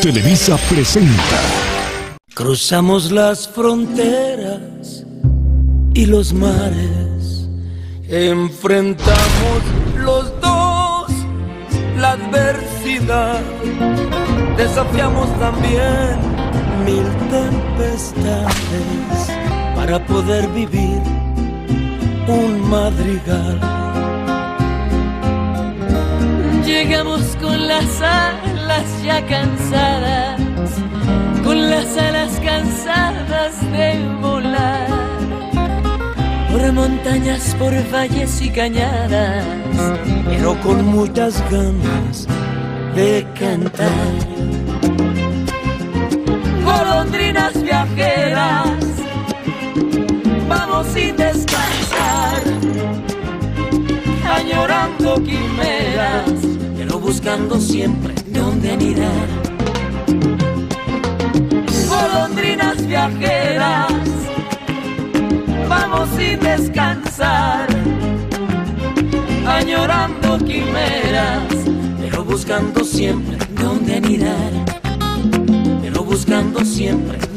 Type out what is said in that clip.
Televisa presenta. Cruzamos las fronteras y los mares. Enfrentamos los dos la adversidad. Desafiamos también mil tempestades para poder vivir un madrigal. Llegamos con las alas ya cansadas, con las alas cansadas de volar. Por montañas, por valles y cañadas, pero con muchas ganas de cantar. Vamos sin descansar, añorando quimeras, pero buscando siempre dónde anidar. Golondrinas viajeras, vamos sin descansar, añorando quimeras, pero buscando siempre dónde anidar, pero buscando siempre.